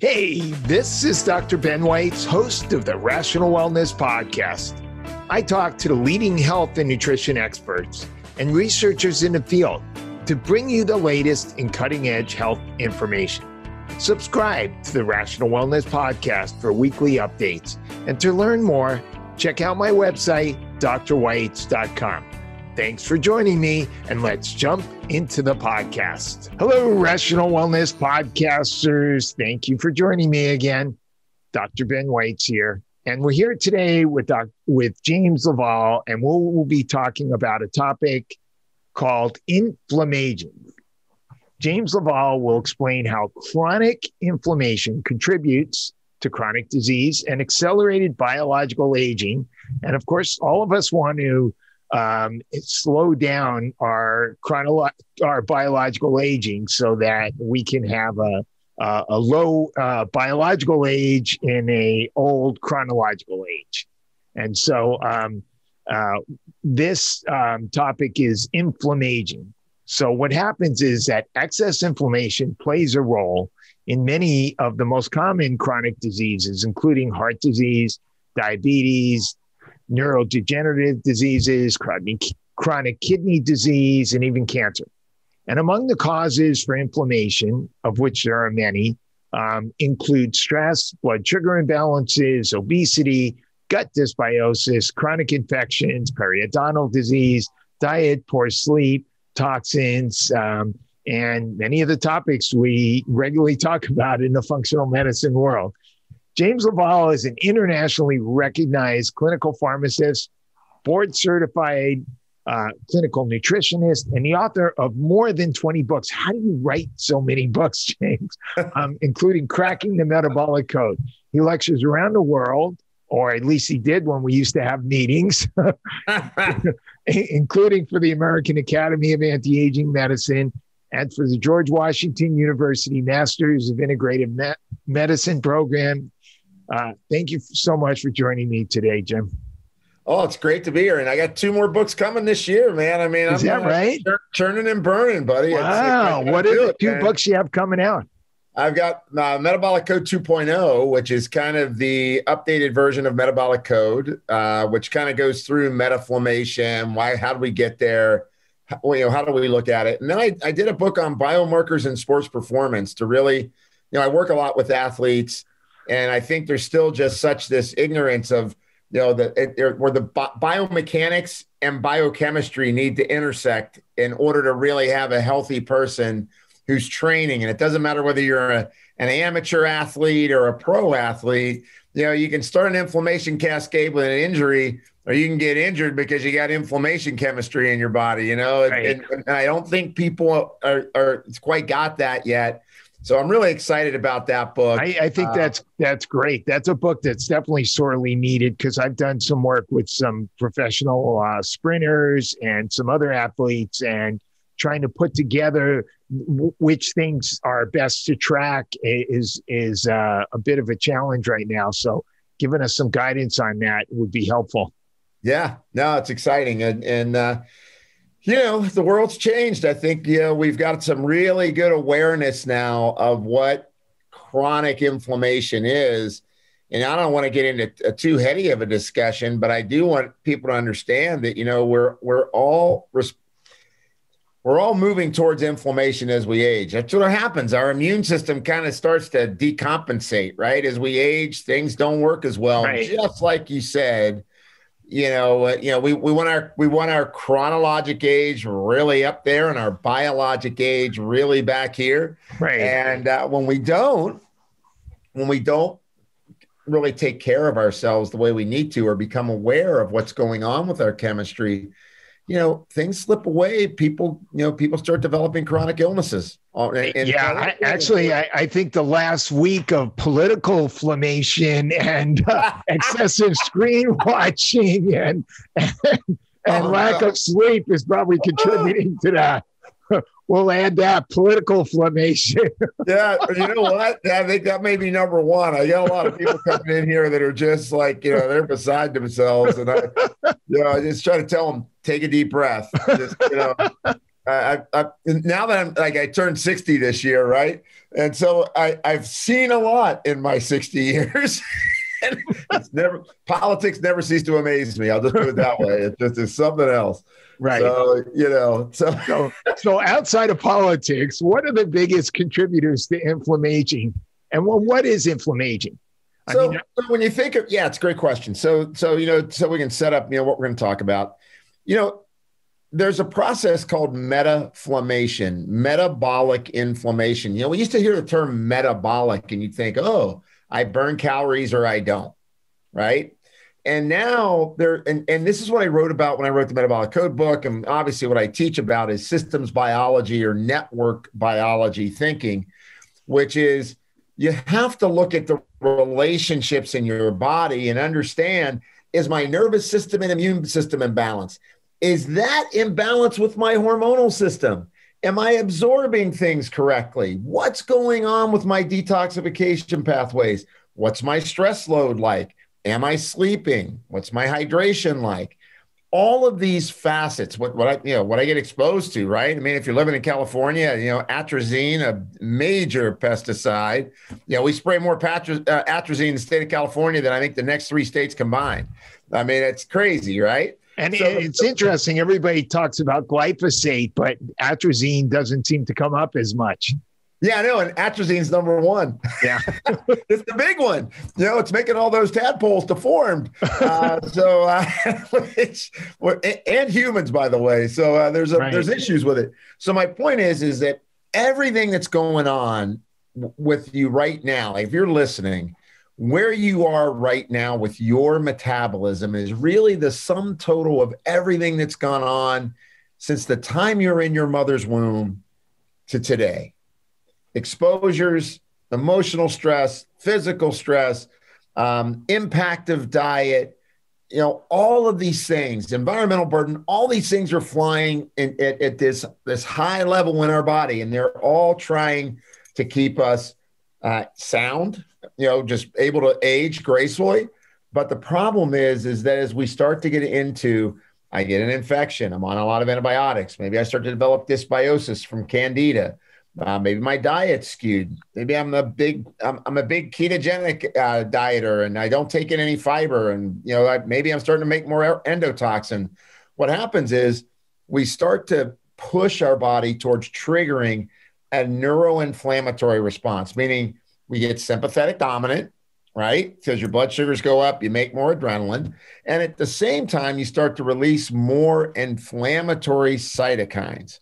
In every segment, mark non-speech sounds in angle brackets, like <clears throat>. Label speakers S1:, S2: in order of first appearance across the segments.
S1: Hey, this is Dr. Ben Weitz, host of the Rational Wellness Podcast. I talk to the leading health and nutrition experts and researchers in the field to bring you the latest in cutting edge health information. Subscribe to the Rational Wellness Podcast for weekly updates. And to learn more, check out my website, drweitz.com. Thanks for joining me, and let's jump into the podcast. Hello, Rational Wellness Podcasters. Thank you for joining me again. Dr. Ben Weitz here. And we're here today with, Doc, with James LaValle, and we'll, we'll be talking about a topic called inflammaging. James LaValle will explain how chronic inflammation contributes to chronic disease and accelerated biological aging. And of course, all of us want to um, slow down our chronolo- our biological aging so that we can have a uh, a low uh, biological age in a old chronological age, and so um, uh, this um, topic is inflammaging. So what happens is that excess inflammation plays a role in many of the most common chronic diseases, including heart disease, diabetes, neurodegenerative diseases, chronic, chronic kidney disease, and even cancer. And among the causes for inflammation, of which there are many, um, include stress, blood sugar imbalances, obesity, gut dysbiosis, chronic infections, periodontal disease, diet, poor sleep, toxins, um, and many of the topics we regularly talk about in the functional medicine world. James LaValle is an internationally recognized clinical pharmacist, board certified uh, clinical nutritionist, and the author of more than 20 books. How do you write so many books, <laughs> James? um, including Cracking the Metabolic Code. He lectures around the world, or at least he did when we used to have meetings, <laughs> <laughs> including for the American Academy of Anti Aging Medicine and for the George Washington University Masters of Integrative Me- Medicine program uh, thank you so much for joining me today, Jim.
S2: Oh, it's great to be here, and I got two more books coming this year, man. I mean,
S1: is I'm, that right?
S2: Churning and burning, buddy.
S1: Wow, what are the two man. books you have coming out?
S2: I've got uh, Metabolic Code 2.0, which is kind of the updated version of Metabolic Code, uh, which kind of goes through metaflammation. Why? How do we get there? How, you know, how do we look at it? And then I, I did a book on biomarkers and sports performance to really, you know, I work a lot with athletes and I think there's still just such this ignorance of, you know, that where the biomechanics and biochemistry need to intersect in order to really have a healthy person who's training. And it doesn't matter whether you're a, an amateur athlete or a pro athlete, you know, you can start an inflammation cascade with an injury, or you can get injured because you got inflammation chemistry in your body, you know. Right. And, and, I don't think people are, are quite got that yet. So I'm really excited about that book.
S1: I, I think uh, that's that's great. That's a book that's definitely sorely needed because I've done some work with some professional uh, sprinters and some other athletes, and trying to put together w- which things are best to track is is uh, a bit of a challenge right now. So giving us some guidance on that would be helpful.
S2: Yeah, no, it's exciting, and and uh, you know, the world's changed. I think, you know, we've got some really good awareness now of what chronic inflammation is. And I don't want to get into a uh, too heady of a discussion, but I do want people to understand that, you know, we're, we're all, we're all moving towards inflammation as we age. That's what happens. Our immune system kind of starts to decompensate, right? As we age, things don't work as well. Right. Just like you said, you know, uh, you know, we, we want our we want our chronologic age really up there and our biologic age really back here.
S1: Right.
S2: And uh, when we don't, when we don't really take care of ourselves the way we need to, or become aware of what's going on with our chemistry, you know, things slip away. People, you know, people start developing chronic illnesses.
S1: Uh, and yeah, I, <laughs> actually, I, I, think the last week of political inflammation and uh, <laughs> excessive screen watching and and, and oh, lack of sleep is probably <laughs> contributing to that. we'll add that political inflammation.
S2: yeah, you know what? I think that may be number one. I got a lot of people coming in here that are just like, you know, they're beside themselves. And I, you know, I just try to tell them, take a deep breath. Just, you know, <laughs> I, I, now that I'm like I turned 60 this year, right? And so I, I've seen a lot in my 60 years. <laughs> and it's never politics never cease to amaze me. I'll just put it that way. It just is something else.
S1: Right.
S2: So, you know, so. <laughs>
S1: so so outside of politics, what are the biggest contributors to inflammation? And well, what is inflammation?
S2: I mean, so when you think of yeah, it's a great question. So so you know, so we can set up, you know, what we're going to talk about. You know, there's a process called metaflammation, metabolic inflammation. You know, we used to hear the term metabolic, and you'd think, oh, I burn calories or I don't, right? And now there, and, and this is what I wrote about when I wrote the metabolic code book. And obviously, what I teach about is systems biology or network biology thinking, which is you have to look at the relationships in your body and understand is my nervous system and immune system in balance? Is that imbalance with my hormonal system? Am I absorbing things correctly? What's going on with my detoxification pathways? What's my stress load like? Am I sleeping? What's my hydration like? All of these facets, what, what I you know what I get exposed to, right? I mean, if you're living in California, you know, atrazine, a major pesticide. You know, we spray more patri- uh, atrazine in the state of California than I think the next three states combined. I mean, it's crazy, right?
S1: And so, it's interesting. Everybody talks about glyphosate, but atrazine doesn't seem to come up as much.
S2: Yeah, I know. And atrazine's number one.
S1: Yeah. <laughs>
S2: it's the big one. You know, it's making all those tadpoles deformed. Uh, <laughs> so, uh, <laughs> it's, and humans, by the way. So uh, there's a, right. there's issues with it. So my point is, is that everything that's going on with you right now, if you're listening, where you are right now with your metabolism is really the sum total of everything that's gone on since the time you're in your mother's womb to today. Exposures, emotional stress, physical stress, um, impact of diet, you know, all of these things, environmental burden, all these things are flying in, at, at this, this high level in our body, and they're all trying to keep us uh, sound, you know, just able to age gracefully. But the problem is, is that as we start to get into, I get an infection, I'm on a lot of antibiotics. Maybe I start to develop dysbiosis from candida. Uh, maybe my diet's skewed. Maybe I'm a big, I'm, I'm a big ketogenic uh, dieter, and I don't take in any fiber. And you know, I, maybe I'm starting to make more endotoxin. What happens is we start to push our body towards triggering a neuroinflammatory response, meaning we get sympathetic dominant, right? Because your blood sugars go up, you make more adrenaline. And at the same time, you start to release more inflammatory cytokines.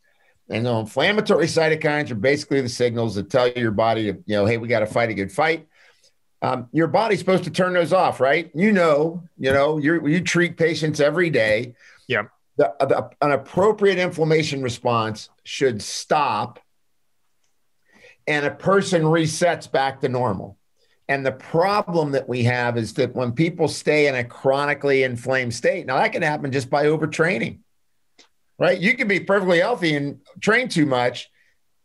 S2: And the inflammatory cytokines are basically the signals that tell your body, you know, hey, we got to fight a good fight. Um, your body's supposed to turn those off, right? You know, you know, you you treat patients every day.
S1: Yeah.
S2: The, the, an appropriate inflammation response should stop and a person resets back to normal. And the problem that we have is that when people stay in a chronically inflamed state, now that can happen just by overtraining, right? You can be perfectly healthy and train too much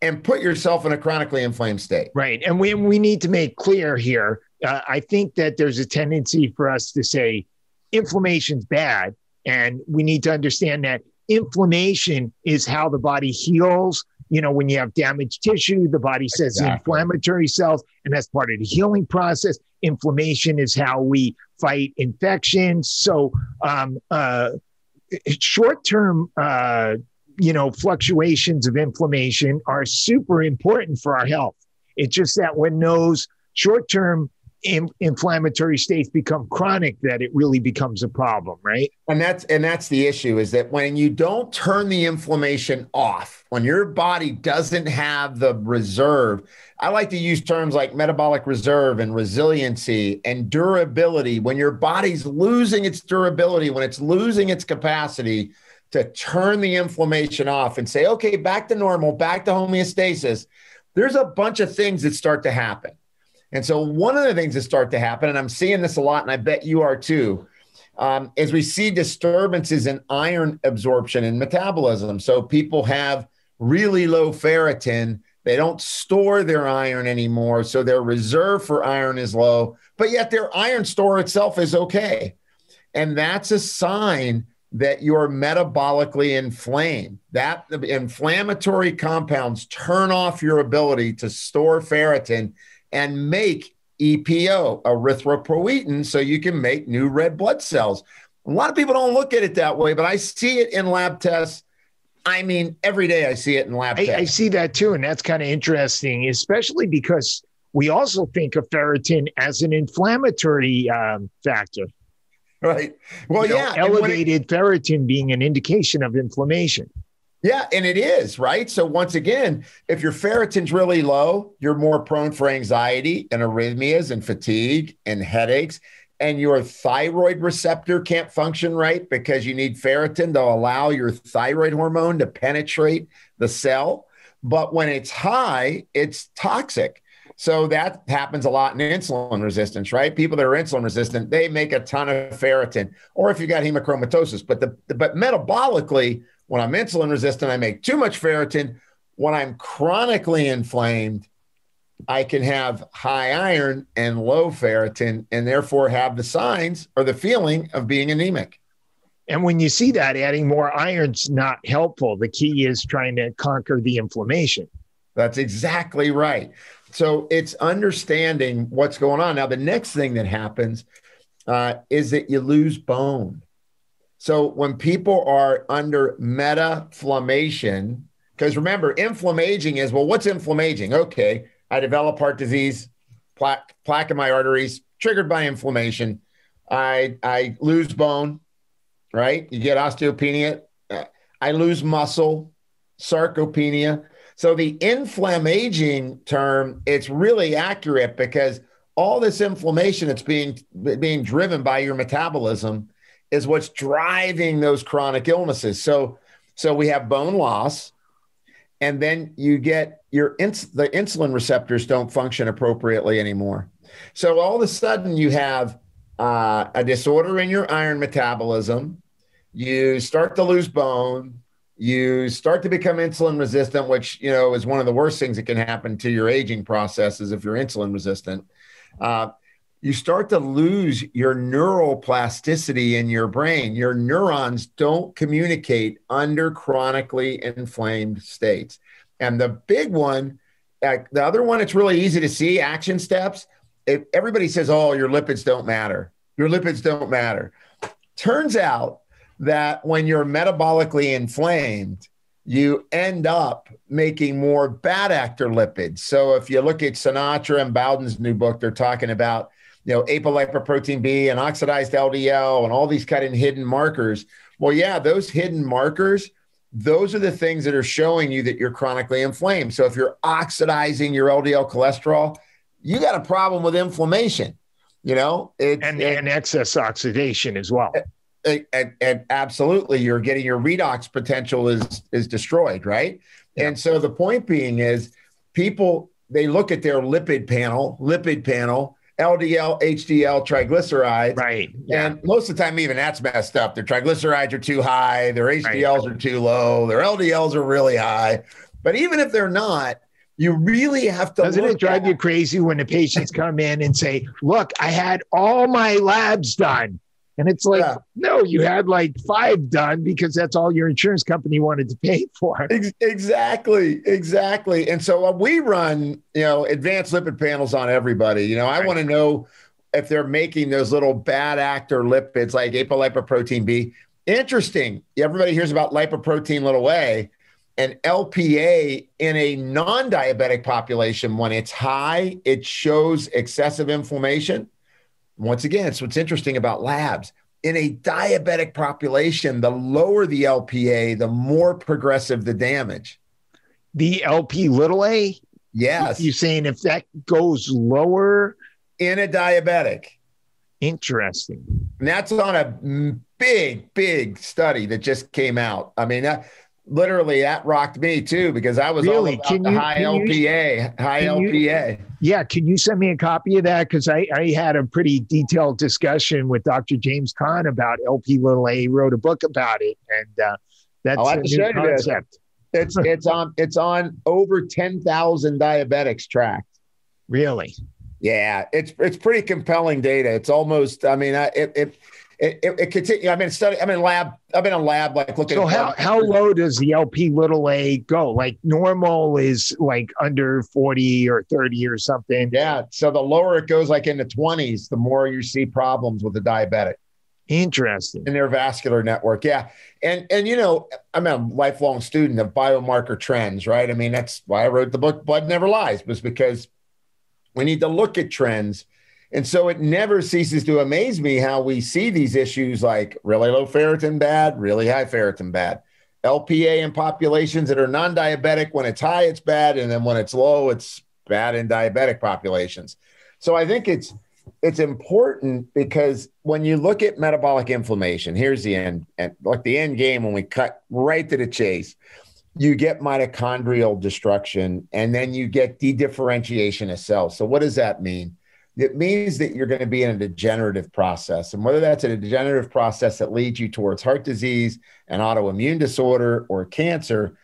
S2: and put yourself in a chronically inflamed state.
S1: Right. And we, we need to make clear here. Uh, I think that there's a tendency for us to say inflammation's bad. And we need to understand that inflammation is how the body heals you know, when you have damaged tissue, the body says exactly. inflammatory cells, and that's part of the healing process. Inflammation is how we fight infections. So, um, uh, short term, uh, you know, fluctuations of inflammation are super important for our health. It's just that when those short term in, inflammatory states become chronic that it really becomes a problem right?
S2: And that's and that's the issue is that when you don't turn the inflammation off when your body doesn't have the reserve i like to use terms like metabolic reserve and resiliency and durability. When your body's losing its durability when it's losing its capacity to turn the inflammation off and say okay back to normal back to homeostasis there's a bunch of things that start to happen and so, one of the things that start to happen, and I'm seeing this a lot, and I bet you are too, um, is we see disturbances in iron absorption and metabolism. So, people have really low ferritin. They don't store their iron anymore. So, their reserve for iron is low, but yet their iron store itself is okay. And that's a sign that you're metabolically inflamed. That the inflammatory compounds turn off your ability to store ferritin and make EPO, erythropoietin, so you can make new red blood cells. A lot of people don't look at it that way, but I see it in lab tests. I mean, every day I see it in lab
S1: I,
S2: tests.
S1: I see that too. And that's kind of interesting, especially because we also think of ferritin as an inflammatory um, factor.
S2: Right. Well,
S1: You
S2: yeah. and when it-
S1: elevated ferritin being an indication of inflammation.
S2: Yeah, and it is, right? So once again, if your ferritin's really low, you're more prone for anxiety and arrhythmias and fatigue and headaches. And your thyroid receptor can't function right because you need ferritin to allow your thyroid hormone to penetrate the cell. But when it's high, it's toxic. So that happens a lot in insulin resistance, right? People that are insulin resistant, they make a ton of ferritin, or if you got hemochromatosis. But the but metabolically, when I'm insulin resistant, I make too much ferritin. When I'm chronically inflamed, I can have high iron and low ferritin, and therefore have the signs or the feeling of being anemic.
S1: And when you see that, adding more iron's not helpful. The key is trying to conquer the inflammation.
S2: That's exactly right. So it's understanding what's going on. Now, the next thing that happens uh, is that you lose bone. So when people are under metaflammation, because remember, inflammaging is well, what's inflammaging? Okay, I develop heart disease, plaque, plaque in my arteries, triggered by inflammation. I I lose bone, right? You get osteopenia. I lose muscle, sarcopenia. So the inflammaging term, it's really accurate because all this inflammation that's being being driven by your metabolism is what's driving those chronic illnesses. So so we have bone loss, and then you get your ins- the insulin receptors don't function appropriately anymore. So all of a sudden you have uh, a disorder in your iron metabolism. You start to lose bone. You start to become insulin resistant, which you know is one of the worst things that can happen to your aging processes if you're insulin resistant. Uh, you start to lose your neural plasticity in your brain. Your neurons don't communicate under chronically inflamed states. And the big one, uh, the other one, it's really easy to see action steps. If everybody says, oh, your lipids don't matter, your lipids don't matter. Turns out that when you're metabolically inflamed, you end up making more bad actor lipids. So if you look at Sinatra and Bowden's new book, they're talking about you know, apolipoprotein B and oxidized LDL and all these kind of hidden markers. Well, yeah, those hidden markers, those are the things that are showing you that you're chronically inflamed. So if you're oxidizing your LDL cholesterol, you got a problem with inflammation. You know,
S1: it's, and, it, and excess oxidation as well.
S2: And, and, and, absolutely, you're getting your redox potential is is destroyed, right? Yeah. And so the point being is, people they look at their lipid panel, lipid panel, LDL, HDL, triglycerides.
S1: Right.
S2: Yeah. And most of the time, even that's messed up. Their triglycerides are too high, their HDLs right. are too low, their LDLs are really high. But even if they're not, you really have to.
S1: Doesn't it drive
S2: at-
S1: you crazy when the patients come in and say, Look, I had all my labs done? And it's like, yeah. no, you had like five done because that's all your insurance company wanted to pay <laughs> for.
S2: Exactly, exactly. And so uh, we run, you know, advanced lipid panels on everybody. You know, I right. want to know if they're making those little bad actor lipids like apolipoprotein B. Interesting. Everybody hears about lipoprotein little a and LPA in a non-diabetic population. When it's high, it shows excessive inflammation. Once again, it's what's interesting about labs. In a diabetic population, the lower the LPA, the more progressive the damage.
S1: The LP little a?
S2: Yes.
S1: You're saying if that goes lower
S2: in a diabetic.
S1: Interesting.
S2: And that's on a big, big study that just came out. I mean, that, literally that rocked me too because I was really? all about can the you, high LPA, you, high LPA.
S1: You, yeah, can you send me a copy of that? Because I, I had a pretty detailed discussion with Dr. James Kahn about LP little a. He wrote a book about it, and uh, that's
S2: I'll
S1: concept.
S2: It's it's on it's on over ten thousand diabetics tracked.
S1: Really?
S2: Yeah, it's it's pretty compelling data. It's almost. I mean, it, it it, it, it continue. I've been studying. I'm in lab. I've been in a lab, like looking.
S1: So how, how low does the LP little a go? Like normal is like under 40 or 30 or something.
S2: Yeah. So the lower it goes, like in the 20s, the more you see problems with the diabetic.
S1: Interesting.
S2: In their vascular network. Yeah. And and you know, I'm a lifelong student of biomarker trends, right? I mean, that's why I wrote the book Blood Never Lies, was because we need to look at trends and so it never ceases to amaze me how we see these issues like really low ferritin bad, really high ferritin bad. LPA in populations that are non diabetic, when it's high, it's bad. And then when it's low, it's bad in diabetic populations. So I think it's it's important because when you look at metabolic inflammation, here's the end, and like the end game when we cut right to the chase, you get mitochondrial destruction and then you get dedifferentiation of cells. So what does that mean? It means that you're going to be in a degenerative process. And whether that's a degenerative process that leads you towards heart disease, an autoimmune disorder, or cancer,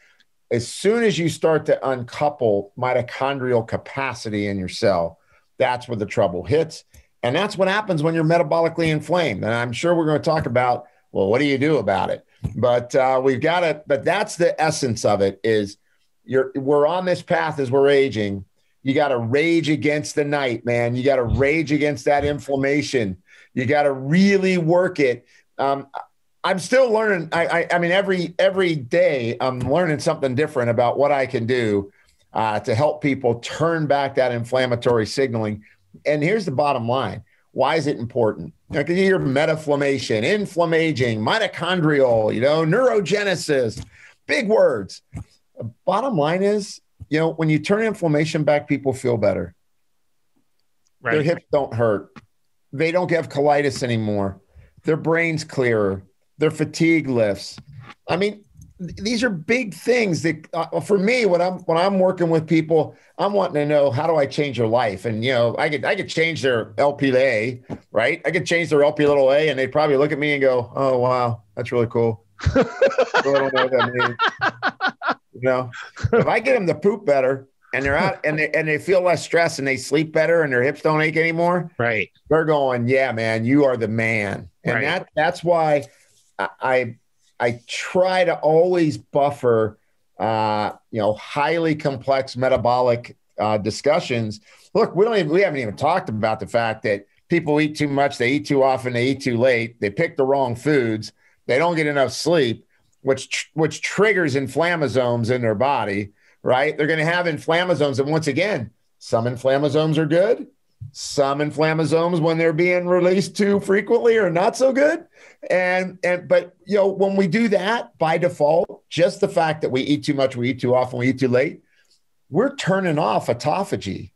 S2: as soon as you start to uncouple mitochondrial capacity in your cell, that's where the trouble hits. And that's what happens when you're metabolically inflamed. And I'm sure we're going to talk about, well, what do you do about it? But uh, we've got to, but that's the essence of it is you're, we're on this path as we're aging you got to rage against the night, man. You got to rage against that inflammation. You got to really work it. Um, I'm still learning. I, I, I, mean, every every day I'm learning something different about what I can do uh, to help people turn back that inflammatory signaling. And here's the bottom line: Why is it important? Because you hear metaflammation, inflammaging, mitochondrial, you know, neurogenesis, big words. Bottom line is you know, when you turn inflammation back, people feel better. Right. Their hips don't hurt. They don't have colitis anymore. Their brain's clearer. Their fatigue lifts. I mean, these are big things that uh, for me when i'm when i'm working with people i'm wanting to know how do i change their life and you know i could i could change their LPA, right i could change their lp little a and they'd probably look at me and go oh wow that's really cool <laughs> I don't know what that means. <laughs> You know, if I get them to poop better and they're out and they and they feel less stress and they sleep better and their hips don't ache anymore,
S1: right?
S2: They're going, yeah, man, you are the man, and right. that that's why I I try to always buffer, uh, you know, highly complex metabolic uh, discussions. Look, we don't even, we haven't even talked about the fact that people eat too much, they eat too often, they eat too late, they pick the wrong foods, they don't get enough sleep which which triggers inflammasomes in their body, right? They're going to have inflammasomes, and once again, some inflammasomes are good. Some inflammasomes, when they're being released too frequently, are not so good. And and but you know when we do that by default, just the fact that we eat too much, we eat too often, we eat too late, we're turning off autophagy.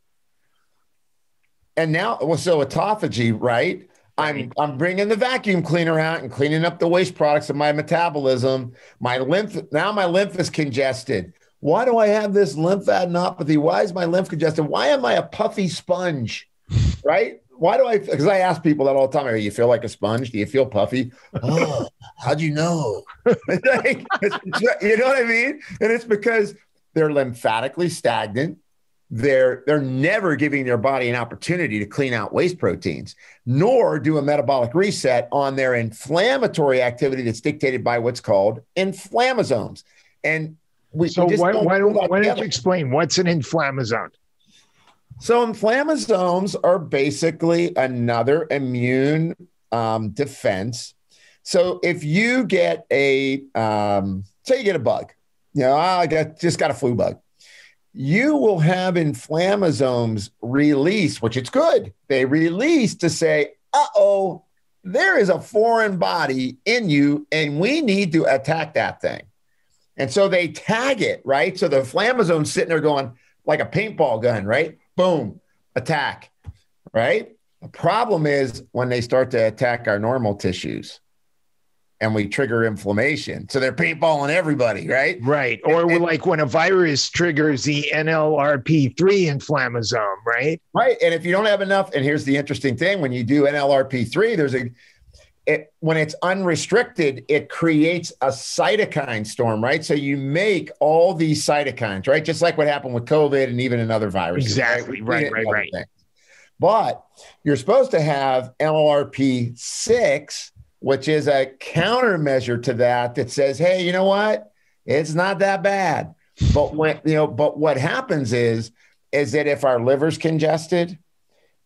S2: And now, well, so autophagy, right? I'm I'm bringing the vacuum cleaner out and cleaning up the waste products of my metabolism. My lymph now my lymph is congested. Why do I have this lymphadenopathy? Why is my lymph congested? Why am I a puffy sponge? Right? Why do I? Because I ask people that all the time. Do you feel like a sponge? Do you feel puffy? oh, how'd you know? <laughs> you know what I mean? And it's because they're lymphatically stagnant they're they're never giving their body an opportunity to clean out waste proteins nor do a metabolic reset on their inflammatory activity that's dictated by what's called inflammasomes and
S1: we so we why, why, don't, why don't you explain what's an inflammasome
S2: so inflammasomes are basically another immune um, defense. So if you get a um, say you get a bug you know i got just got a flu bug you will have inflammasomes release, which it's good. They release to say, uh oh, there is a foreign body in you, and we need to attack that thing. And so they tag it, right? So the inflammasome's sitting there going like a paintball gun, right? Boom, attack, right? The problem is when they start to attack our normal tissues and we trigger inflammation. So they're paintballing everybody, right?
S1: Right. Or and, like when a virus triggers the NLRP3 inflammasome, right?
S2: Right. And if you don't have enough, and here's the interesting thing when you do NLRP3, there's a, it, when it's unrestricted, it creates a cytokine storm, right? So you make all these cytokines, right? Just like what happened with COVID and even another virus.
S1: Exactly. Right, right, right. right.
S2: But you're supposed to have NLRP6 which is a countermeasure to that that says, hey, you know what? It's not that bad. But when you know, but what happens is is that if our liver's congested,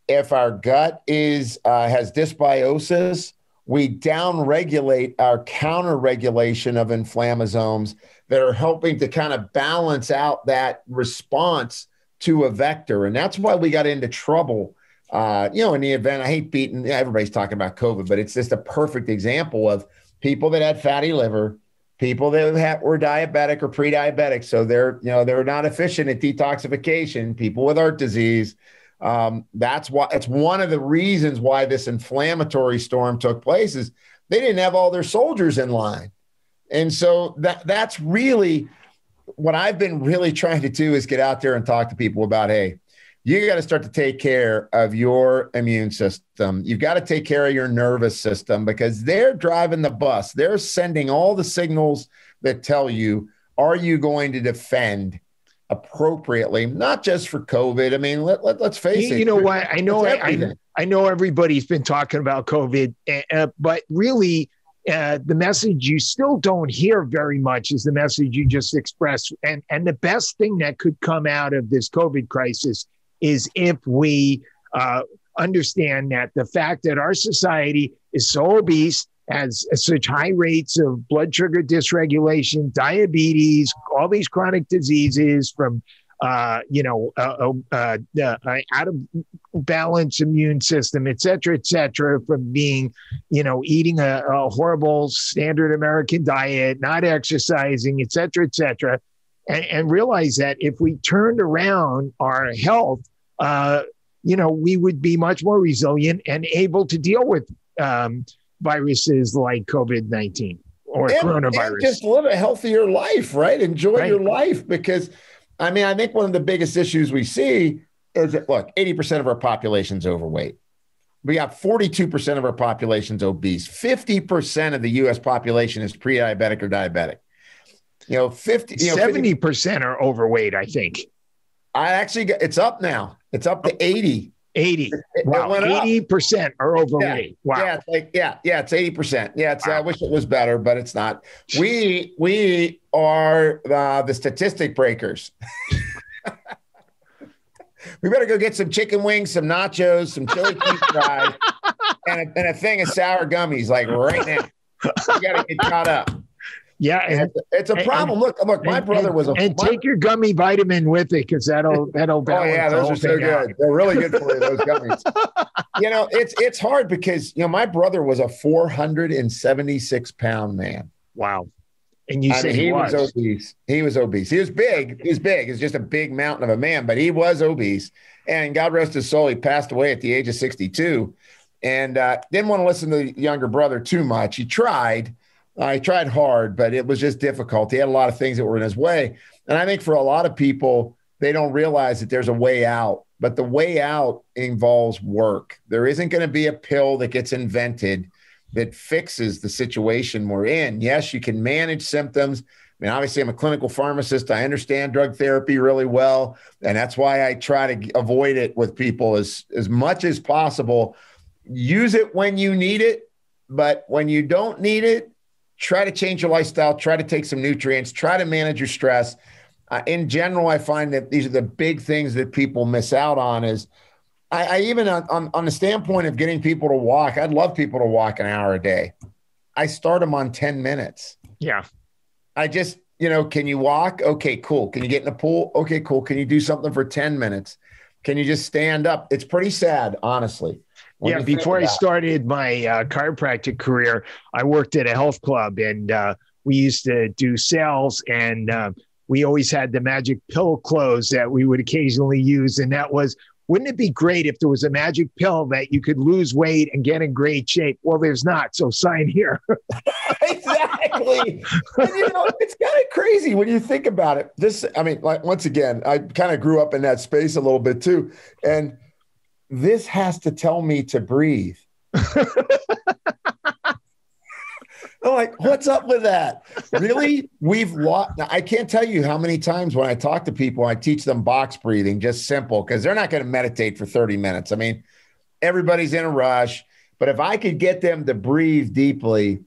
S2: if our gut is uh, has dysbiosis, we downregulate our counter regulation of inflammasomes that are helping to kind of balance out that response to a vector. And that's why we got into trouble. Uh, you know, in the event, I hate beating, everybody's talking about COVID, but it's just a perfect example of people that had fatty liver, people that had, were diabetic or pre-diabetic. So they're, you know, they're not efficient at detoxification, people with heart disease. Um, that's why it's one of the reasons why this inflammatory storm took place is they didn't have all their soldiers in line. And so that that's really what I've been really trying to do is get out there and talk to people about, hey, you got to start to take care of your immune system. You've got to take care of your nervous system because they're driving the bus. They're sending all the signals that tell you, are you going to defend appropriately, not just for COVID? I mean, let, let, us face
S1: you,
S2: it.
S1: You know what? I know, I, I know everybody's been talking about COVID, uh, but really, uh, the message you still don't hear very much is the message you just expressed. And, and the best thing that could come out of this COVID crisis is if we uh, understand that the fact that our society is so obese, has such high rates of blood sugar dysregulation, diabetes, all these chronic diseases from uh, you know, uh, uh, uh, out of balance immune system, et cetera, et cetera, from being, you know, eating a, a, horrible standard American diet, not exercising, et cetera, et cetera, and, and realize that if we turned around our health, uh, you know, we would be much more resilient and able to deal with um, viruses like COVID 19 or and, coronavirus.
S2: And just live a healthier life, right? Enjoy right. your life because I mean, I think one of the biggest issues we see is that look, 80% of our population's overweight. We got 42% of our population is obese. 50% of the US population is pre-diabetic or diabetic. You know, 50 you know,
S1: 70% 50, are overweight, I think.
S2: I actually it's up now. It's up to 80.
S1: 80. Wow. 80% are overweight.
S2: Yeah. Wow. Yeah, like, yeah, yeah, it's 80%. Yeah, it's wow. I wish it was better, but it's not. We we are uh, the statistic breakers. <laughs> we better go get some chicken wings, some nachos, some chili cheese <laughs> fries, and a, and a thing of sour gummies like right now. We got to get caught up.
S1: Yeah,
S2: and, it's a problem. And, look, look, my
S1: and,
S2: brother was a
S1: and my, take your gummy vitamin with it because that'll <laughs> that'll balance.
S2: oh yeah, those are so good. Out. They're really good for you. Those gummies. <laughs> you know, it's it's hard because you know my brother was a 476 pound man.
S1: Wow. And you
S2: I
S1: say
S2: mean, he, he was. was. obese. He was obese. He was big. He was big. He's just a big mountain of a man, but he was obese. And God rest his soul, he passed away at the age of 62. And uh, didn't want to listen to the younger brother too much. He tried, he tried hard, but it was just difficult. He had a lot of things that were in his way. And I think for a lot of people, they don't realize that there's a way out, but the way out involves work. There isn't going to be a pill that gets invented that fixes the situation we're in. Yes, you can manage symptoms. I mean, obviously, I'm a clinical pharmacist. I understand drug therapy really well. And that's why I try to avoid it with people as, as much as possible. Use it when you need it, but when you don't need it, try to change your lifestyle, try to take some nutrients, try to manage your stress. Uh, in general, I find that these are the big things that people miss out on. Is I, I even on, on the standpoint of getting people to walk, I'd love people to walk an hour a day. I start them on 10 minutes.
S1: Yeah.
S2: I just, you know, can you walk? Okay, cool. Can you get in the pool? Okay, cool. Can you do something for 10 minutes? Can you just stand up? It's pretty sad, honestly
S1: yeah, before I started my uh, chiropractic career, I worked at a health club and uh, we used to do sales and uh, we always had the magic pill clothes that we would occasionally use. And that was, wouldn't it be great if there was a magic pill that you could lose weight and get in great shape? Well, there's not. So sign here. <laughs> <laughs>
S2: exactly. and, you know, it's kind of crazy when you think about it. This, I mean, like once again, I kind of grew up in that space a little bit too. And this has to tell me to breathe. I'm like, what's up with that? Really? We've lost. I can't tell you how many times when I talk to people, I teach them box breathing, just simple, because they're not going to meditate for 30 minutes. I mean, everybody's in a rush. But if I could get them to breathe deeply,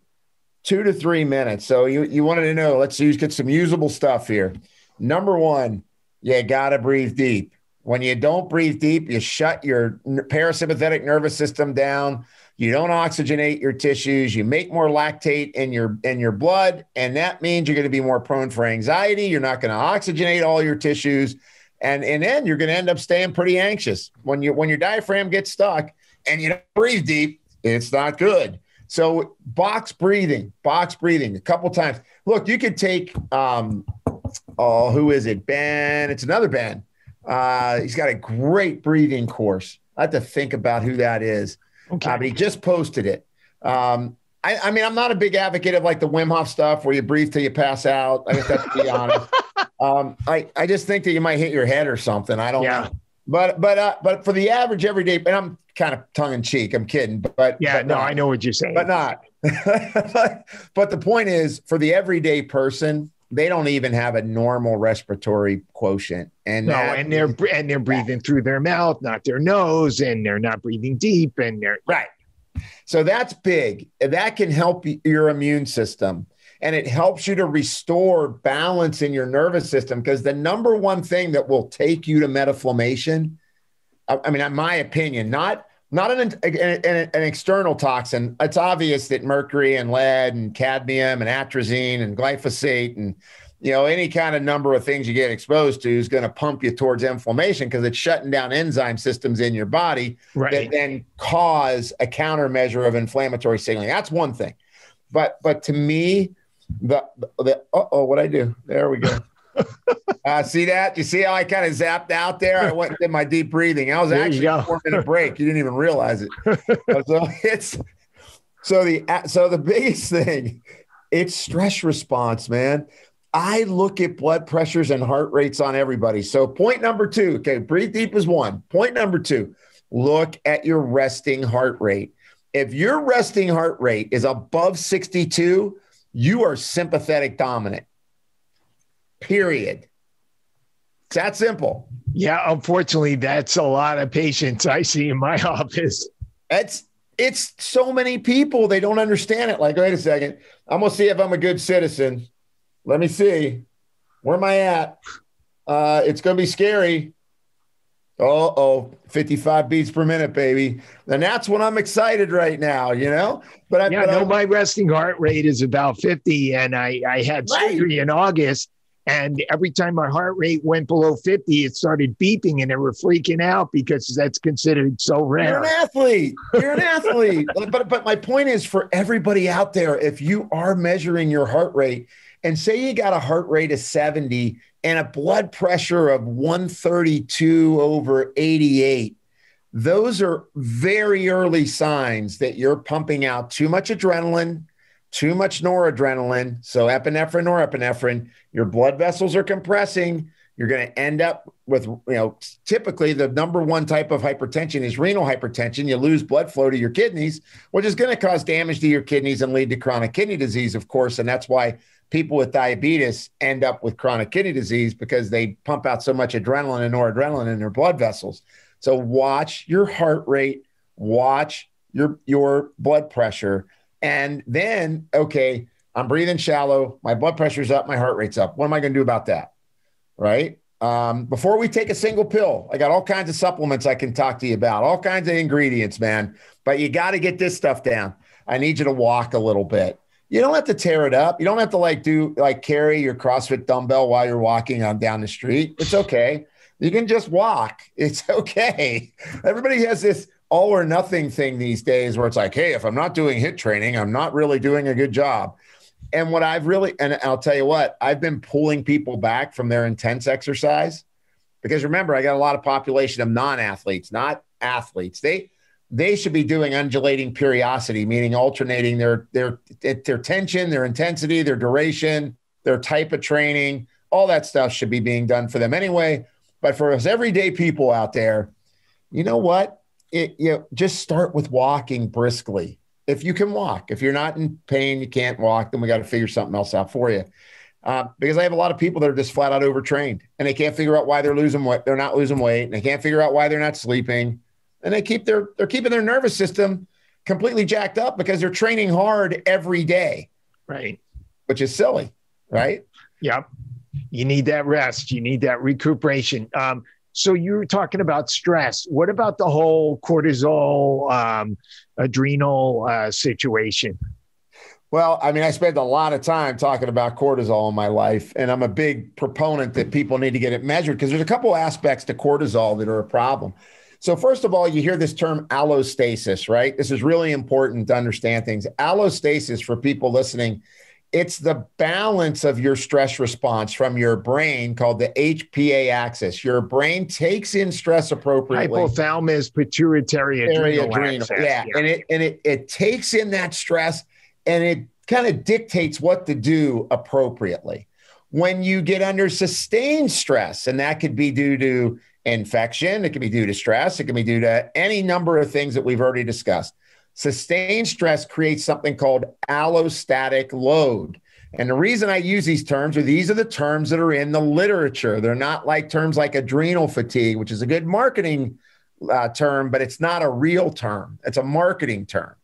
S2: two to three minutes. So you, you wanted to know, let's use get some usable stuff here. Number one, you gotta breathe deep. When you don't breathe deep, you shut your parasympathetic nervous system down. You don't oxygenate your tissues. You make more lactate in your in your blood, and that means you're going to be more prone for anxiety. You're not going to oxygenate all your tissues, and and then you're going to end up staying pretty anxious when you when your diaphragm gets stuck and you don't breathe deep. It's not good. So box breathing, box breathing, a couple times. Look, you could take um, oh, who is it? Ben. It's another Ben. Uh, he's got a great breathing course. I have to think about who that is. Okay. Uh, but he just posted it. Um, I, I, mean, I'm not a big advocate of like the Wim Hof stuff where you breathe till you pass out. I guess that's to be <laughs> honest. Um, I, I just think that you might hit your head or something. I don't yeah. know. But but uh, but for the average everyday, and I'm kind of tongue in cheek. I'm kidding, but
S1: yeah,
S2: but
S1: no, not, I know what you're saying,
S2: but not. <laughs> but the point is, for the everyday person, they don't even have a normal respiratory quotient, and
S1: no, that, and they're and they're breathing through their mouth, not their nose, and they're not breathing deep, and they're
S2: right. So that's big. That can help your immune system and it helps you to restore balance in your nervous system because the number one thing that will take you to metaflammation I, I mean in my opinion not not an, an, an, external toxin it's obvious that mercury and lead and cadmium and atrazine and glyphosate and you know any kind of number of things you get exposed to is going to pump you towards inflammation because it's shutting down enzyme systems in your body right. that then cause a countermeasure of inflammatory signaling that's one thing but but to me the the oh what I do? There we go. <laughs> uh, see that? You see how I kind of zapped out there? I went and did my deep breathing. I was there actually a four minute break. You didn't even realize it. <laughs> so it's so the so the biggest thing, it's stress response, man. I look at blood pressures and heart rates on everybody. So point number two, okay, breathe deep is one. Point number two, look at your resting heart rate. If your resting heart rate is above 62, you are sympathetic dominant. Period. It's that simple.
S1: Yeah, unfortunately, that's a lot of patients I see in my <laughs> office.
S2: It's it's so many people they don't understand it. Like, wait a second, I'm gonna see if I'm a good citizen. Let me see. Where am I at? Uh, it's gonna be scary. Oh, oh, 55 beats per minute, baby. And that's when I'm excited right now, you know?
S1: But I, yeah, but no, I, my resting heart rate is about 50. And I, I had right. surgery in August. And every time my heart rate went below 50, it started beeping and they were freaking out because that's considered so rare.
S2: You're an athlete. You're an athlete. <laughs> but, but my point is for everybody out there, if you are measuring your heart rate and say you got a heart rate of 70 and a blood pressure of 132 over 88, those are very early signs that you're pumping out too much adrenaline, too much noradrenaline. So, epinephrine, norepinephrine, your blood vessels are compressing. You're going to end up with, you know, typically the number one type of hypertension is renal hypertension. You lose blood flow to your kidneys, which is going to cause damage to your kidneys and lead to chronic kidney disease, of course. And that's why people with diabetes end up with chronic kidney disease because they pump out so much adrenaline and noradrenaline in their blood vessels. So watch your heart rate, watch your your blood pressure, and then okay, I'm breathing shallow, my blood pressure's up, my heart rate's up. What am I going to do about that? Right? Um, before we take a single pill, I got all kinds of supplements I can talk to you about, all kinds of ingredients, man. But you got to get this stuff down. I need you to walk a little bit you don't have to tear it up. You don't have to like do like carry your CrossFit dumbbell while you're walking on down the street. It's okay. You can just walk. It's <laughs> okay. Everybody has this all or nothing thing these days where it's like, hey, if I'm not doing HIIT training, I'm not really doing a good job. And what I've really, and I'll tell you what, I've been pulling people back from their intense exercise because remember, I got a lot of population of non athletes, not athletes. They, they should be doing undulating periodicity, meaning alternating their their their tension, their intensity, their duration, their type of training. All that stuff should be being done for them anyway. But for us everyday people out there, you know what? It, you know, just start with walking briskly. If you can walk, if you're not in pain, you can't walk, then we got to figure something else out for you. Uh, because I have a lot of people that are just flat out overtrained and they can't figure out why they're losing weight. They're not losing weight. And they can't figure out why they're not sleeping and they keep their they're keeping their nervous system completely jacked up because they're training hard every day.
S1: Right.
S2: Which is silly, right?
S1: Yep. You need that rest. You need that recuperation. Um, so you were talking about stress. What about the whole cortisol, um, adrenal uh, situation?
S2: Well, I mean, I spent a lot of time talking about cortisol in my life, and I'm a big proponent that people need to get it measured because there's a couple aspects to cortisol that are a problem. So, first of all, you hear this term allostasis, right? This is really important to understand things. Allostasis, for people listening, it's the balance of your stress response from your brain called the HPA axis. Your brain takes in stress appropriately.
S1: Hypothalamus, pituitary, adrenal, adrenal.
S2: Axis. Yeah. yeah, and it and it it takes in that stress and it kind of dictates what to do appropriately. When you get under sustained stress, and that could be due to infection, it could be due to stress, it can be due to any number of things that we've already discussed Sustained stress creates something called allostatic load. And the reason I use these terms are these are the terms that are in the literature. They're not like terms like adrenal fatigue, which is a good marketing uh, term, but it's not a real term. It's a marketing term.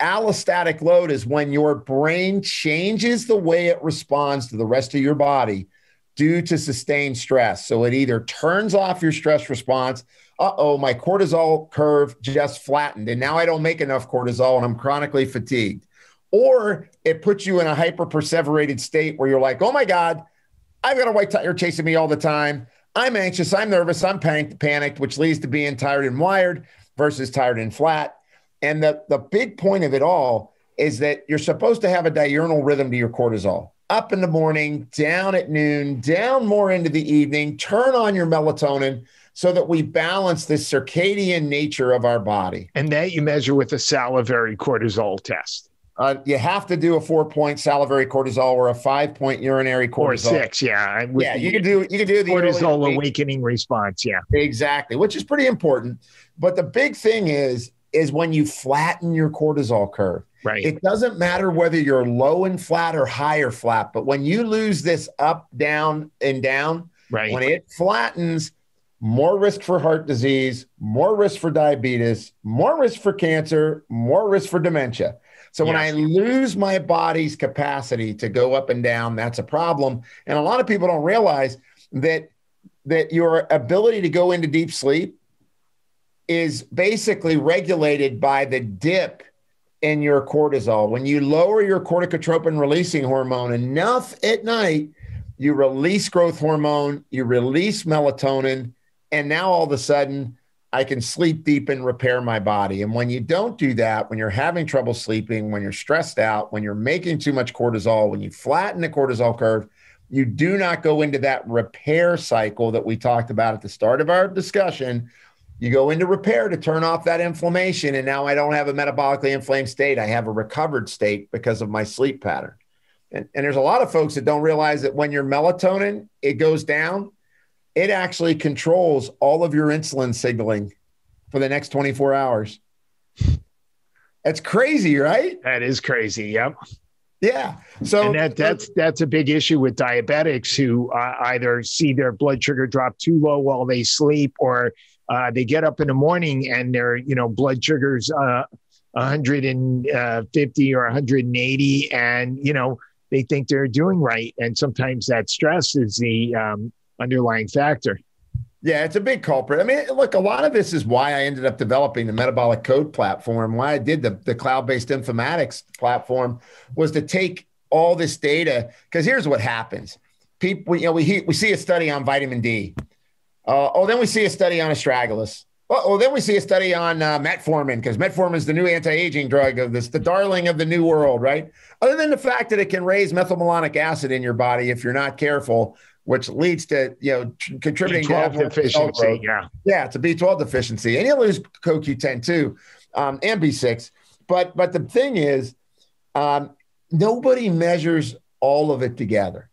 S2: Allostatic load is when your brain changes the way it responds to the rest of your body due to sustained stress. So it either turns off your stress response uh oh, my cortisol curve just flattened. And now I don't make enough cortisol and I'm chronically fatigued. Or it puts you in a hyper perseverated state where you're like, oh my God, I've got a white tiger chasing me all the time. I'm anxious, I'm nervous, I'm panicked, panicked, which leads to being tired and wired versus tired and flat. And the, the big point of it all is that you're supposed to have a diurnal rhythm to your cortisol up in the morning, down at noon, down more into the evening, turn on your melatonin so that we balance the circadian nature of our body.
S1: And that you measure with a salivary cortisol test.
S2: Uh, you have to do a four point salivary cortisol or a five point urinary cortisol. Or
S1: six, yeah.
S2: With yeah, you can do you can do the
S1: cortisol awakening response. Yeah,
S2: exactly, which is pretty important. But the big thing is is when you flatten your cortisol curve.
S1: Right.
S2: It doesn't matter whether you're low and flat or high or flat, but when you lose this up, down, and down,
S1: right.
S2: when it flattens, more risk for heart disease, more risk for diabetes, more risk for cancer, more risk for dementia. So when I lose my body's capacity to go up and down, that's a problem. And a lot of people don't realize that that your ability to go into deep sleep is basically regulated by the dip in your cortisol. When you lower your corticotropin releasing hormone enough at night, you release growth hormone, you release melatonin, and now all of a sudden, I can sleep deep and repair my body. And when you don't do that, when you're having trouble sleeping, when you're stressed out, when you're making too much cortisol, when you flatten the cortisol curve, you do not go into that repair cycle that we talked about at the start of our discussion. You go into repair to turn off that inflammation. And now I don't have a metabolically inflamed state. I have a recovered state because of my sleep pattern. And, and there's a lot of folks that don't realize that when your melatonin it goes down, it actually controls all of your insulin signaling for the next 24 hours. That's crazy, right?
S1: That is crazy. Yep.
S2: Yeah. So
S1: and that, that's that's a big issue with diabetics who uh, either see their blood sugar drop too low while they sleep, or uh, they get up in the morning and their you know blood sugars uh, 150 or 180, and you know they think they're doing right, and sometimes that stress is the um, underlying factor.
S2: Yeah, it's a big culprit. I mean, look, a lot of this is why I ended up developing the metabolic code platform. Why I did the, the cloud-based informatics platform was to take all this data. Because here's what happens: people, you know, we we see a study on vitamin D. Uh, oh, then we see a study on astragalus. Well, Oh, then we see a study on uh, metformin because metformin is the new anti-aging drug of this, the darling of the new world, right? Other than the fact that it can raise methylmalonic acid in your body if you're not careful, which leads to you know contributing
S1: B12 to deficiency. Yeah,
S2: yeah, it's a B12 deficiency, and you lose CoQ10 too, um, and B6. But but the thing is, um, nobody measures all of it together,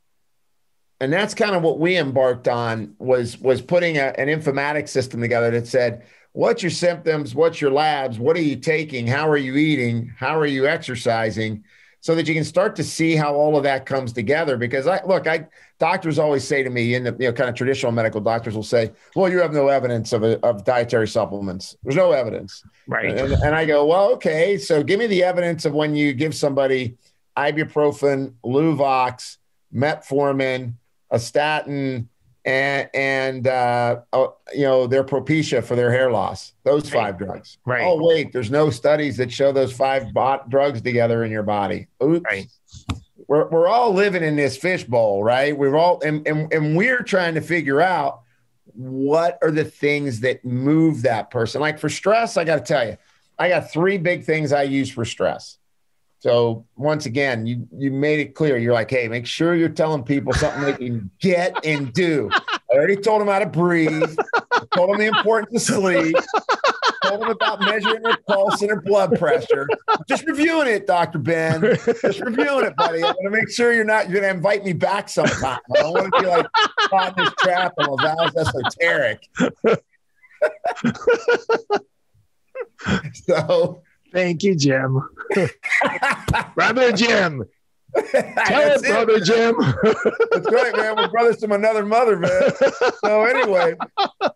S2: and that's kind of what we embarked on was was putting a, an informatics system together that said. What's your symptoms? What's your labs? What are you taking? How are you eating? How are you exercising? So that you can start to see how all of that comes together. Because I look, I doctors always say to me, in the you know, kind of traditional medical doctors will say, "Well, you have no evidence of a, of dietary supplements. There's no evidence."
S1: Right.
S2: And, and I go, "Well, okay. So give me the evidence of when you give somebody ibuprofen, Luvox, metformin, a statin." And, and uh, uh, you know their Propecia for their hair loss. Those
S1: Right.
S2: five drugs.
S1: Right.
S2: Oh wait, there's no studies that show those five bot drugs together in your body. Oops
S1: Right.
S2: we're, we're all living in this fishbowl, right? We're all and, and and we're trying to figure out what are the things that move that person. Like for stress, I got to tell you, I got three big things I use for stress. So once again, you you made it clear. You're like, hey, make sure you're telling people something they can get and do. I already told them how to breathe. I told them the importance of sleep. Told them about measuring their pulse and their blood pressure. Just reviewing it, Dr. Ben. Just reviewing it, buddy. I want to make sure you're not, you're to invite me back sometime. I don't want to be like caught in this trap and LaValle's esoteric. <laughs> so,
S1: Thank you, Jim. <laughs> Brother Jim. Tell it, Brother Jim.
S2: That's right, man. We're brothers from another mother, man. So anyway,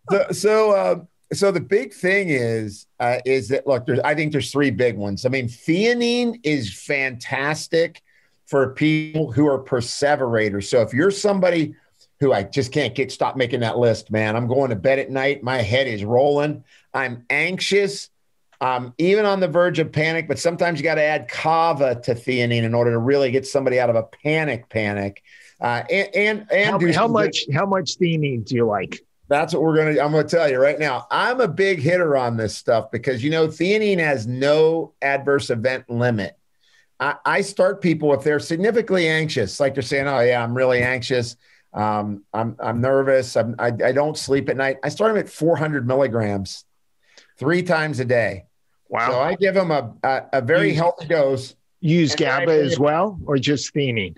S2: so so, uh, so the big thing is uh, is that look, there's I think there's three big ones. I mean, theanine is fantastic for people who are perseverators. So if you're somebody who I just can't get stop making that list, man. I'm going to bed at night. My head is rolling. I'm anxious. I'm even on the verge of panic, but sometimes you got to add kava to theanine in order to really get somebody out of a panic panic. Uh, and and, and
S1: How, how much? How much theanine do you like?
S2: that's what we're gonna. I'm gonna tell you right now. I'm a big hitter on this stuff because you know theanine has no adverse event limit. I, I start people if they're significantly anxious, like they're saying, "Oh yeah, I'm really anxious. Um, I'm I'm nervous. I'm, I I don't sleep at night." I start them at 400 milligrams, three times a day.
S1: Wow.
S2: So I give them a a, a very
S1: You-
S2: healthy dose.
S1: Use GABA as well, or just theanine?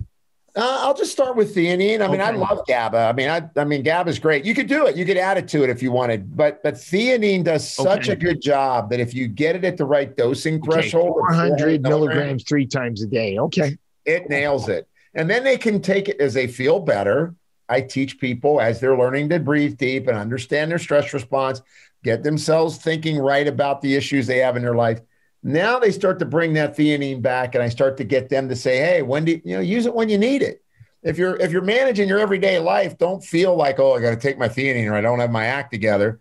S2: Uh, I'll just start with theanine. I mean, I love GABA. I mean, I, I mean, GABA is great. You could do it. You could add it to it if you wanted, but but theanine does such
S1: Okay.
S2: a good job that if you get it at the right dosing
S1: Okay,
S2: threshold, of
S1: 400
S2: milligrams,
S1: milligrams three times a day. Okay.
S2: it nails it. And then they can take it as they feel better. I teach people as they're learning to breathe deep and understand their stress response, get themselves thinking right about the issues they have in their life. Now they start to bring that theanine back, and I start to get them to say, "Hey, when do you, you know use it when you need it?" If you're if you're managing your everyday life, don't feel like, "Oh, I got to take my theanine or I don't have my act together."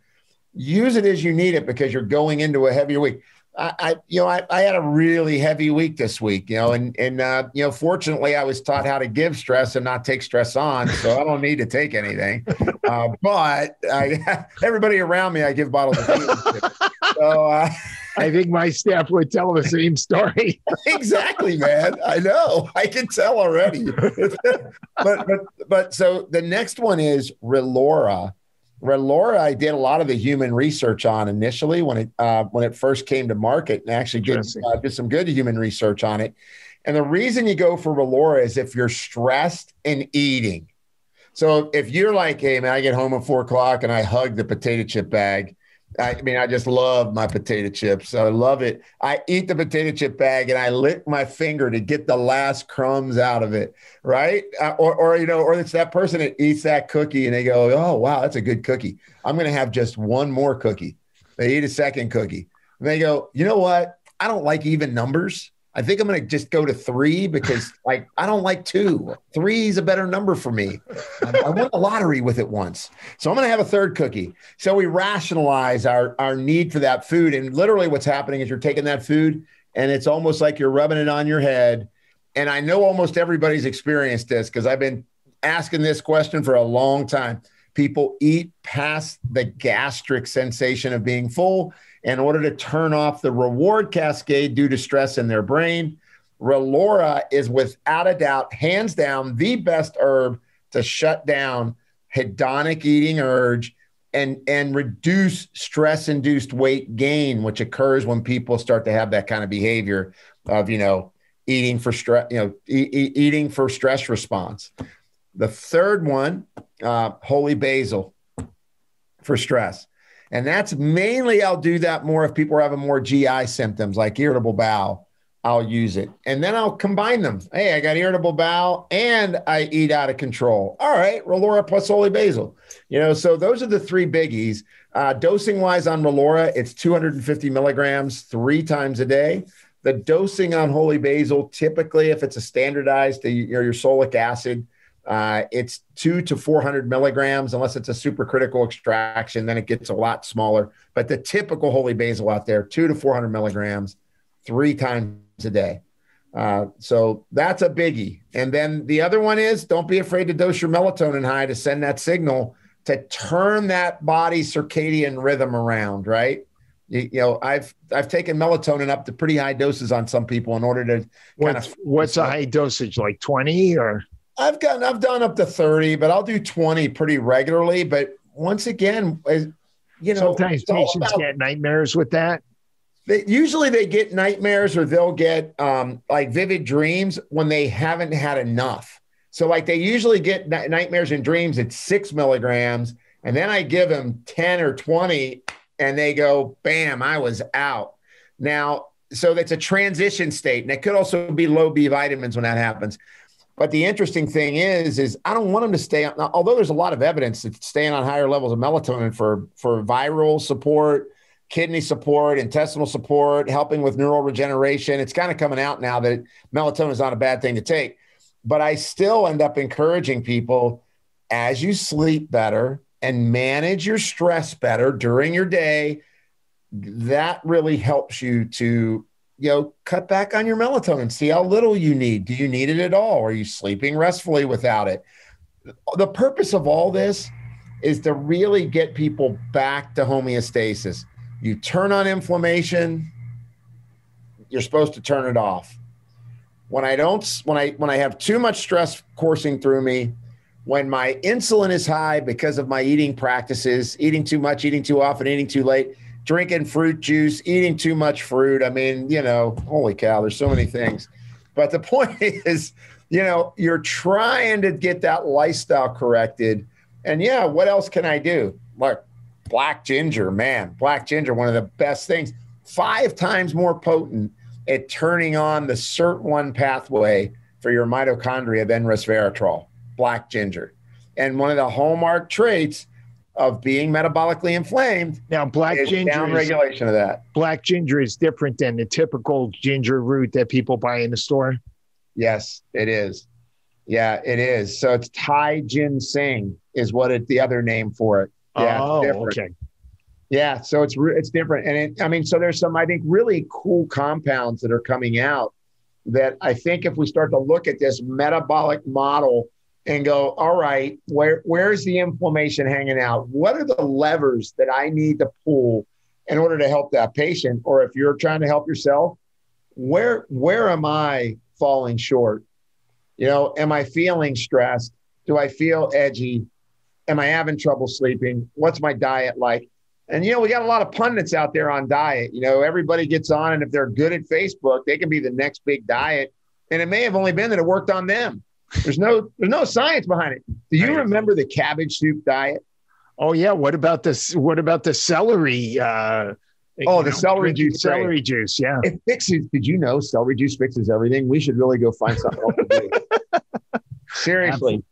S2: Use it as you need it because you're going into a heavier week. I, I you know, I, I had a really heavy week this week, you know, and and uh, you know, fortunately, I was taught how to give stress and not take stress on, so I don't need to take anything. <laughs> Uh, but I, <laughs> everybody around me, I give bottles of. So uh,
S1: I think my staff would tell the same story. <laughs>
S2: exactly, man. I know. I can tell already. but but but so the next one is Relora. Relora, I did a lot of the human research on initially when it uh, when it first came to market, and actually did uh, did some good human research on it. And the reason you go for Relora is if you're stressed and eating. So if you're like, hey man, I get home at four o'clock and I hug the potato chip bag. I mean, I just love my potato chips. I love it. I eat the potato chip bag and I lick my finger to get the last crumbs out of it, right? Uh, or, or you know, or it's that person that eats that cookie and they go, "Oh, wow, that's a good cookie. I'm going to have just one more cookie." They eat a second cookie. And they go, "You know what? I don't like even numbers. I think I'm going to just go to three because, <laughs> like, I don't like two. Three is a better number for me. I, I won the lottery with it once, so I'm going to have a third cookie." So we rationalize our our need for that food, and literally, what's happening is you're taking that food, and it's almost like you're rubbing it on your head. And I know almost everybody's experienced this because I've been asking this question for a long time. People eat past the gastric sensation of being full in order to turn off the reward cascade due to stress in their brain. Relora is without a doubt, hands down, the best herb to shut down hedonic eating urge and and reduce stress induced weight gain which occurs when people start to have that kind of behavior of you know eating for stress you know e- e- eating for stress response the third one uh, holy basil for stress and that's mainly i'll do that more if people are having more gi symptoms like irritable bowel I'll use it. And then I'll combine them. Hey, I got irritable bowel and I eat out of control. All right, Relora plus holy basil. You know, so those are the three biggies. Uh, dosing wise on Relora, it's 250 milligrams three times a day. The dosing on holy basil, typically, if it's a standardized, you know, ursolic acid, uh, it's two to 400 milligrams, unless it's a supercritical extraction, then it gets a lot smaller. But the typical holy basil out there, two to 400 milligrams, three times a day. Uh, so that's a biggie. And then the other one is don't be afraid to dose your melatonin high to send that signal to turn that body circadian rhythm around, right? You, you, know, I've I've taken melatonin up to pretty high doses on some people in order to
S1: kind of what's a high dosage like 20 or
S2: I've gotten I've done up to 30, but I'll do 20 pretty regularly. But once again, you know,
S1: sometimes patients about, get nightmares with that.
S2: They, usually they get nightmares or they'll get um, like vivid dreams when they haven't had enough. So like they usually get nightmares and dreams at six milligrams, and then I give them 10 or 20, and they go, bam, I was out. Now, so that's a transition state. And it could also be low B vitamins when that happens. But the interesting thing is, is I don't want them to stay on, although there's a lot of evidence that staying on higher levels of melatonin for, for viral support, kidney support, intestinal support, helping with neural regeneration. It's kind of coming out now that melatonin is not a bad thing to take. But I still end up encouraging people as you sleep better and manage your stress better during your day, that really helps you to you know cut back on your melatonin. See how little you need. Do you need it at all? Are you sleeping restfully without it? The purpose of all this is to really get people back to homeostasis. You turn on inflammation, you're supposed to turn it off. When I don't, when I when I have too much stress coursing through me, when my insulin is high because of my eating practices, eating too much, eating too often, eating too late, drinking fruit juice, eating too much fruit. I mean, you know, holy cow, there's so many things. But the <laughs> point is, you know, you're trying to get that lifestyle corrected. And yeah, what else can I do? Like black ginger, man, black ginger, one of the best things, five times more potent at turning on the SIRT1 pathway for your mitochondria than resveratrol, black ginger. And one of the hallmark traits of being metabolically inflamed.
S1: Now, black ginger
S2: down regulation of that.
S1: Black ginger is different than the typical ginger root that people buy in the store.
S2: Yes, it is. Yeah, it is. So it's Thai ginseng is what it the other name for it. Yeah,
S1: oh, okay.
S2: Yeah, so it's it's different, and it, I mean, so there's some I think really cool compounds that are coming out that I think if we start to look at this metabolic model and go, all right, where where's the inflammation hanging out? What are the levers that I need to pull in order to help that patient? Or if you're trying to help yourself, where where am I falling short? You know, am I feeling stressed? Do I feel edgy? Am I having trouble sleeping? What's my diet like? And you know, we got a lot of pundits out there on diet. You know, everybody gets on, and if they're good at Facebook, they can be the next big diet. And it may have only been that it worked on them. There's no there's no science behind it. Do you remember the cabbage soup diet?
S1: Oh yeah. What about this? What about the celery? Uh,
S2: oh, the know, celery juice.
S1: Celery right. juice. Yeah.
S2: It fixes. Did you know celery juice fixes everything? We should really go find something else to do. <laughs> Seriously.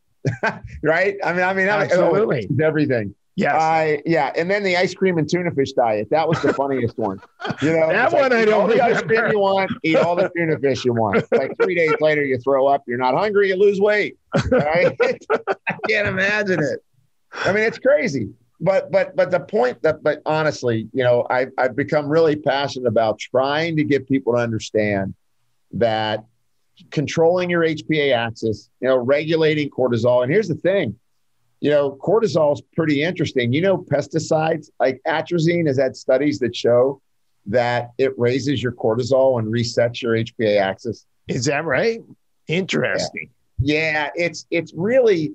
S2: <laughs> right? I mean, I mean,
S1: absolutely
S2: oh, everything.
S1: Yes.
S2: I yeah, and then the ice cream and tuna fish diet. That was the <laughs> funniest one. You know,
S1: that one
S2: like,
S1: I don't.
S2: All the ice cream you want, eat all the tuna fish you want. Like three days later, you throw up. You're not hungry. You lose weight. Right? <laughs> I can't imagine it. I mean, it's crazy. But but but the point that but honestly, you know, I've I've become really passionate about trying to get people to understand that controlling your HPA axis, you know, regulating cortisol. And here's the thing, you know, cortisol is pretty interesting. You know, pesticides like atrazine has had studies that show that it raises your cortisol and resets your HPA axis.
S1: Is that right? Interesting.
S2: Yeah, yeah it's it's really.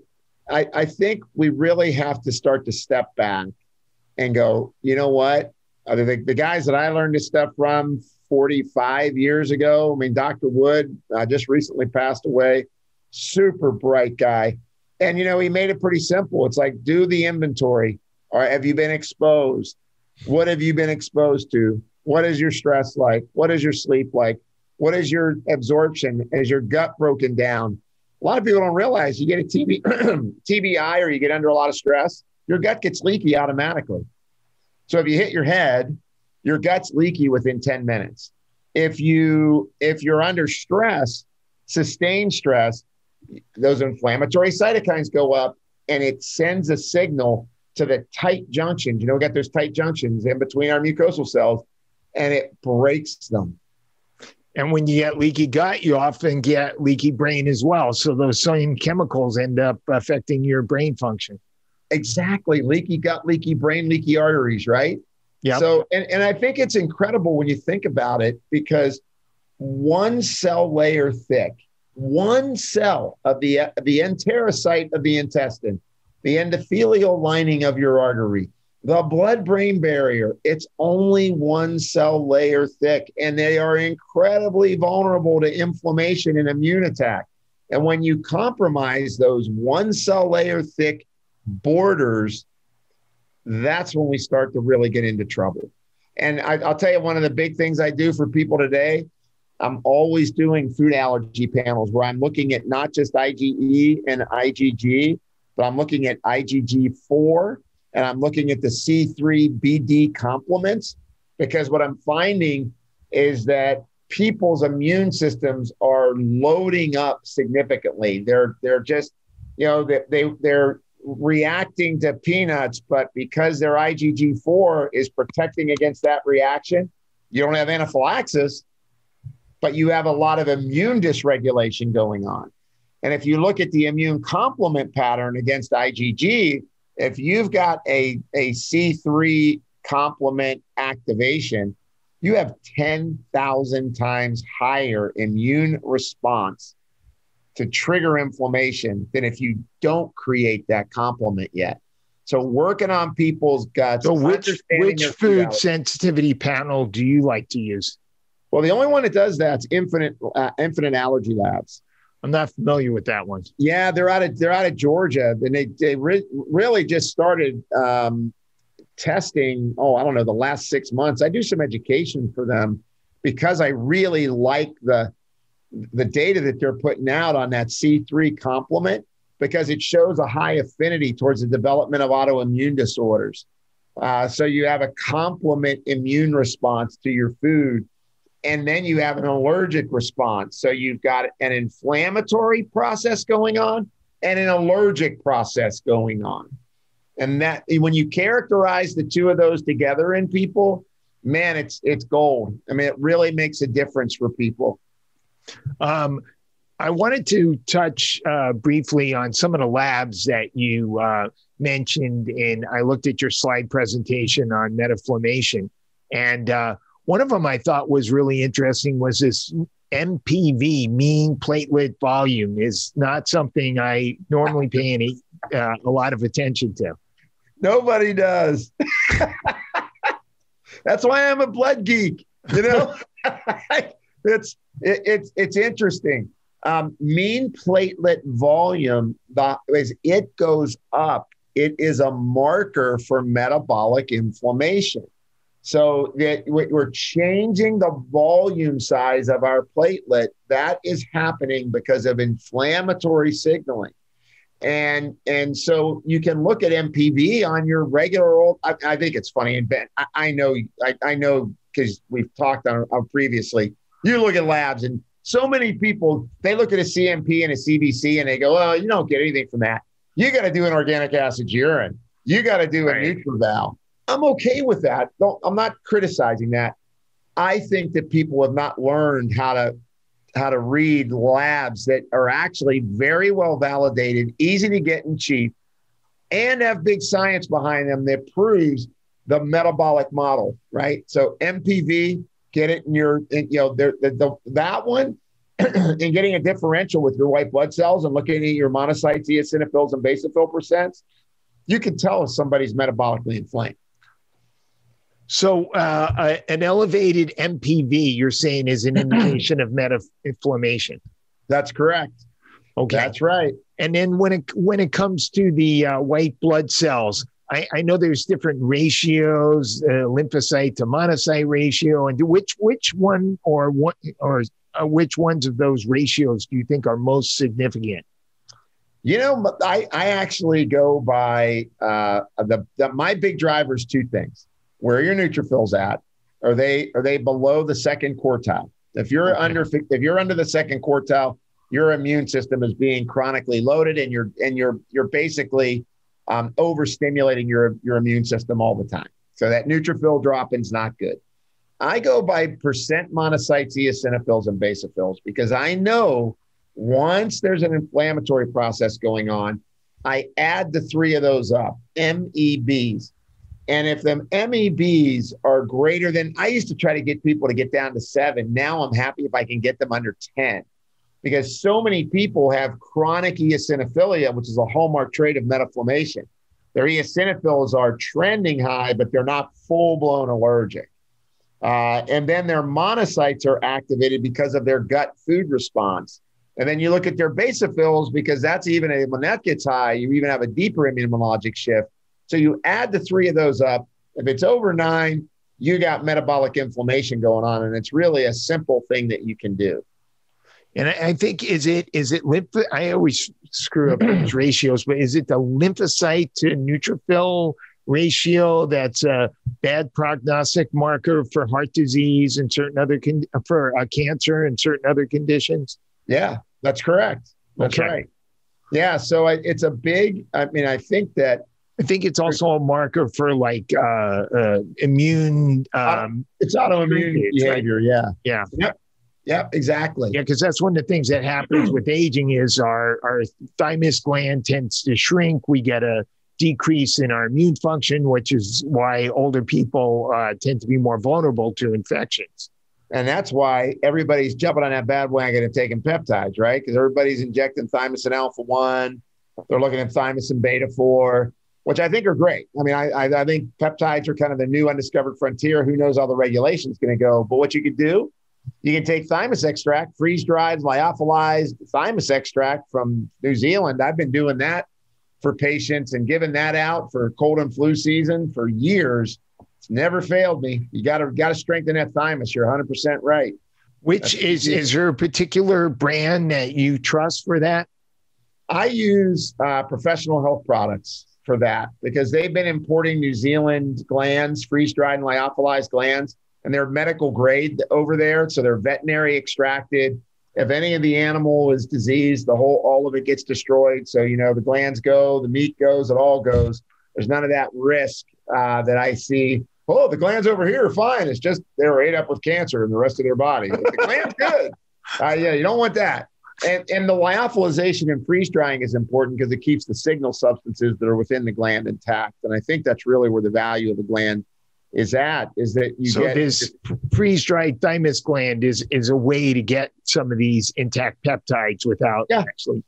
S2: I, I think we really have to start to step back and go. You know what? The, the guys that I learned this stuff from 45 years ago. I mean, Dr. Wood uh, just recently passed away. Super bright guy. And, you know, he made it pretty simple. It's like, do the inventory. Or have you been exposed? What have you been exposed to? What is your stress like? What is your sleep like? What is your absorption? Is your gut broken down? A lot of people don't realize you get a TB, TBI <clears throat> or you get under a lot of stress, your gut gets leaky automatically. So if you hit your head, your gut's leaky within 10 minutes. If you if you're under stress, sustained stress, those inflammatory cytokines go up and it sends a signal to the tight junctions. You know, we got those tight junctions in between our mucosal cells and it breaks them.
S1: And when you get leaky gut, you often get leaky brain as well. So those same chemicals end up affecting your brain function.
S2: Exactly. Leaky gut, leaky brain, leaky arteries, right?
S1: Yeah.
S2: So, and, and I think it's incredible when you think about it because one cell layer thick, one cell of the, the enterocyte of the intestine, the endothelial lining of your artery, the blood brain barrier, it's only one cell layer thick, and they are incredibly vulnerable to inflammation and immune attack. And when you compromise those one cell layer thick borders, that's when we start to really get into trouble. And I, will tell you one of the big things I do for people today. I'm always doing food allergy panels where I'm looking at not just IgE and IgG, but I'm looking at IgG4 and I'm looking at the C3BD complements because what I'm finding is that people's immune systems are loading up significantly. They're they're just you know they, they they're reacting to peanuts, but because their IgG4 is protecting against that reaction, you don't have anaphylaxis, but you have a lot of immune dysregulation going on. And if you look at the immune complement pattern against IgG, if you've got a, a C3 complement activation, you have 10,000 times higher immune response to trigger inflammation than if you don't create that complement yet. So working on people's guts.
S1: So which which food sensitivity panel do you like to use?
S2: Well, the only one that does that's Infinite uh, Infinite Allergy Labs.
S1: I'm not familiar with that one.
S2: Yeah, they're out of they're out of Georgia, and they they re- really just started um, testing. Oh, I don't know, the last six months. I do some education for them because I really like the the data that they're putting out on that C3 complement because it shows a high affinity towards the development of autoimmune disorders. Uh, so you have a complement immune response to your food and then you have an allergic response. So you've got an inflammatory process going on and an allergic process going on. And that when you characterize the two of those together in people, man, it's it's gold. I mean, it really makes a difference for people.
S1: Um, I wanted to touch uh, briefly on some of the labs that you uh, mentioned, and I looked at your slide presentation on metaflammation, and uh, one of them I thought was really interesting was this MPV, mean platelet volume, is not something I normally pay any uh, a lot of attention to.
S2: Nobody does. <laughs> That's why I'm a blood geek. You know, <laughs> it's it, it's it's interesting. Um, mean platelet volume, the, as it goes up, it is a marker for metabolic inflammation. So that we're changing the volume size of our platelet. That is happening because of inflammatory signaling. And and so you can look at MPV on your regular old. I, I think it's funny, and Ben, I, I know I, I know because we've talked on, on previously. You look at labs, and so many people they look at a CMP and a CBC, and they go, "Well, you don't get anything from that. You got to do an organic acid urine. You got to do right. a NutrEval." I'm okay with that. Don't, I'm not criticizing that. I think that people have not learned how to how to read labs that are actually very well validated, easy to get and cheap, and have big science behind them that proves the metabolic model, right? So MPV, get it in your, in, you know, the, the, that one, <clears throat> and getting a differential with your white blood cells and looking at your monocytes, eosinophils, and basophil percents, you can tell if somebody's metabolically inflamed.
S1: So, uh, an elevated MPV, you're saying, is an <clears throat> indication of meta inflammation.
S2: That's correct.
S1: Okay,
S2: that's right.
S1: And then when it when it comes to the uh, white blood cells, I, I, know there's different ratios, uh, lymphocyte to monocyte ratio, and which which one or what or uh, which ones of those ratios do you think are most significant?
S2: You know, I, I actually go by uh, the, the my big driver is two things: where your neutrophils at? Are they are they below the second quartile? If you're okay. under if you're under the second quartile, your immune system is being chronically loaded, and you're and you're you're basically um, overstimulating your your immune system all the time. So that neutrophil drop is not good. I go by percent monocytes, eosinophils, and basophils because I know once there's an inflammatory process going on, I add the three of those up, MEBs. And if them MEBs are greater than, I used to try to get people to get down to seven. Now I'm happy if I can get them under 10 because so many people have chronic eosinophilia, which is a hallmark trait of metaflammation. Their eosinophils are trending high, but they're not full blown allergic. Uh, and then their monocytes are activated because of their gut food response. And then you look at their basophils because that's even a, when that gets high, you even have a deeper immunologic shift. So you add the three of those up. If it's over nine, you got metabolic inflammation going on. And it's really a simple thing that you can do.
S1: And I, think is it is it lymph? I always screw up these <clears throat> ratios, but is it the lymphocyte to neutrophil ratio that's a bad prognostic marker for heart disease and certain other con- for uh, cancer and certain other conditions?
S2: Yeah, that's correct. That's okay. right. Yeah, so I, it's a big. I mean, I think that
S1: I think it's also a marker for like uh, uh, immune. Um,
S2: it's autoimmune behavior. Right? Yeah.
S1: Yeah.
S2: Yep. Yeah, exactly.
S1: Yeah, because that's one of the things that happens with <clears throat> aging is our our thymus gland tends to shrink. We get a decrease in our immune function, which is why older people uh, tend to be more vulnerable to infections.
S2: And that's why everybody's jumping on that bad wagon and taking peptides, right? Because everybody's injecting thymosin alpha one. They're looking at thymosin beta four, which I think are great. I mean, I, I, I think peptides are kind of the new undiscovered frontier. Who knows how the regulation is going to go? But what you could do you can take thymus extract, freeze dried, lyophilized thymus extract from New Zealand. I've been doing that for patients and giving that out for cold and flu season for years. It's never failed me. You got to got to strengthen that thymus. You're 100 percent right.
S1: Which That's is is there a particular brand that you trust for that?
S2: I use uh, professional health products for that because they've been importing New Zealand glands, freeze dried and lyophilized glands and they're medical grade over there. So they're veterinary extracted. If any of the animal is diseased, the whole all of it gets destroyed. So you know the glands go, the meat goes, it all goes. There's none of that risk uh, that I see. Oh, the glands over here are fine. It's just they were ate up with cancer in the rest of their body. But the glands good. Uh, yeah, you don't want that. And, and the lyophilization and freeze drying is important because it keeps the signal substances that are within the gland intact. And I think that's really where the value of the gland is at is that you
S1: so
S2: get
S1: this freeze dried thymus gland is is a way to get some of these intact peptides without yeah. actually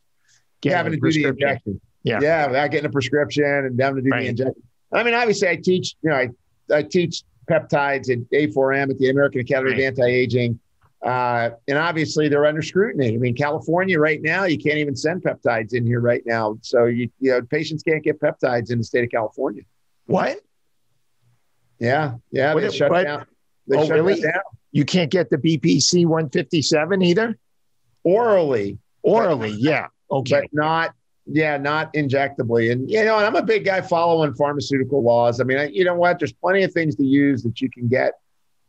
S2: having to do the injection. Yeah, yeah, without getting a prescription and having to do right. the injection. I mean, obviously, I teach. You know, I I teach peptides at A4M at the American Academy right. of Anti-Aging. Uh, and obviously they're under scrutiny. I mean, California right now, you can't even send peptides in here right now. So you, you know, patients can't get peptides in the state of California.
S1: What?
S2: Yeah, yeah, what, they shut what? down. They
S1: oh, shut really? down. You can't get the BPC 157 either?
S2: Orally.
S1: Orally, but, yeah. Okay.
S2: But not, yeah, not injectably. And, you know, and I'm a big guy following pharmaceutical laws. I mean, I, you know what? There's plenty of things to use that you can get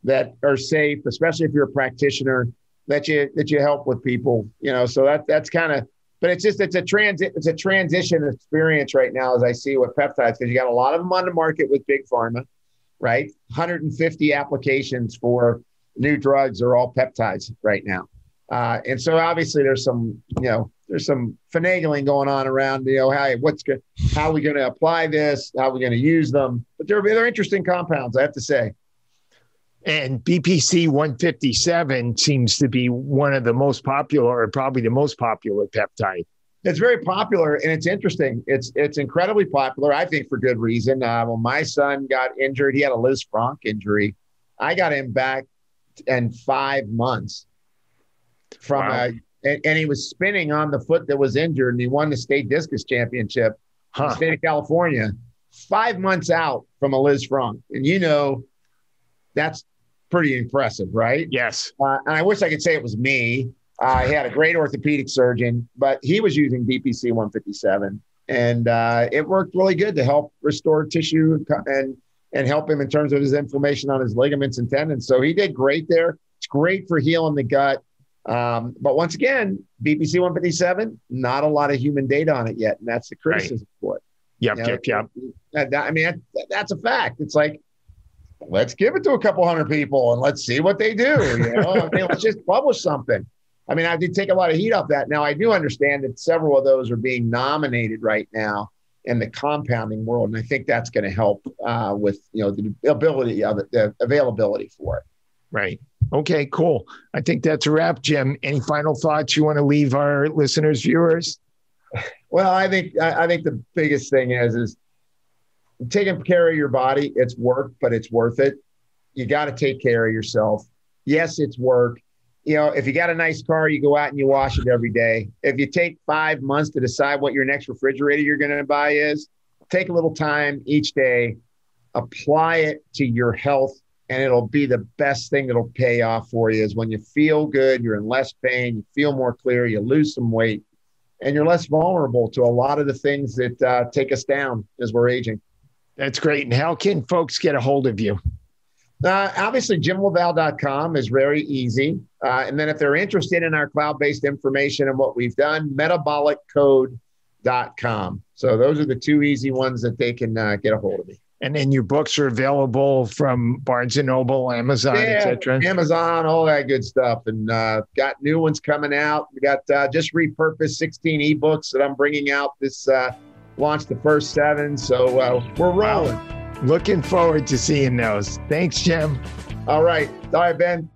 S2: that are safe, especially if you're a practitioner that you that you help with people, you know. So that that's kind of but it's just it's a transit it's a transition experience right now as I see with peptides because you got a lot of them on the market with big pharma right? 150 applications for new drugs are all peptides right now. Uh, and so obviously there's some, you know, there's some finagling going on around, you know, how what's good, how are we going to apply this, how are we going to use them? But they're they're interesting compounds, I have to say.
S1: And BPC 157 seems to be one of the most popular, or probably the most popular peptide.
S2: It's very popular and it's interesting. It's it's incredibly popular, I think, for good reason. Uh, when my son got injured, he had a Liz Lisfranc injury. I got him back in five months from wow. a, and, and, he was spinning on the foot that was injured, and he won the state discus championship huh. in the state of California. Five months out from a Liz Lisfranc, and you know that's pretty impressive, right?
S1: Yes.
S2: Uh, and I wish I could say it was me. Uh, he had a great orthopedic surgeon, but he was using BPC 157, and uh, it worked really good to help restore tissue and and help him in terms of his inflammation on his ligaments and tendons. So he did great there. It's great for healing the gut. Um, but once again, BPC 157, not a lot of human data on it yet, and that's the criticism right. for it.
S1: Yep, you know, yep,
S2: yep. I mean, that's a fact. It's like let's give it to a couple hundred people and let's see what they do. You know, I mean, let's just publish something. I mean, I did take a lot of heat off that. Now I do understand that several of those are being nominated right now in the compounding world, and I think that's going to help uh, with you know the ability of it, the availability for it.
S1: Right. Okay. Cool. I think that's a wrap, Jim. Any final thoughts you want to leave our listeners, viewers?
S2: Well, I think I think the biggest thing is is taking care of your body, it's work, but it's worth it. You got to take care of yourself. Yes, it's work. You know, if you got a nice car, you go out and you wash it every day. If you take five months to decide what your next refrigerator you're going to buy is, take a little time each day, apply it to your health, and it'll be the best thing that'll pay off for you. Is when you feel good, you're in less pain, you feel more clear, you lose some weight, and you're less vulnerable to a lot of the things that uh, take us down as we're aging.
S1: That's great. And how can folks get a hold of you?
S2: Uh, obviously, jimlavalle.com is very easy. Uh, and then if they're interested in our cloud based information and what we've done, metaboliccode.com. So those are the two easy ones that they can uh, get a hold of me.
S1: And then your books are available from Barnes and Noble, Amazon, yeah, etc.
S2: Amazon, all that good stuff, and uh, got new ones coming out. We got uh, just repurposed 16 ebooks that I'm bringing out this uh, launched the first seven. So uh, we're rolling.
S1: Looking forward to seeing those. Thanks, Jim.
S2: All right. All right, Ben.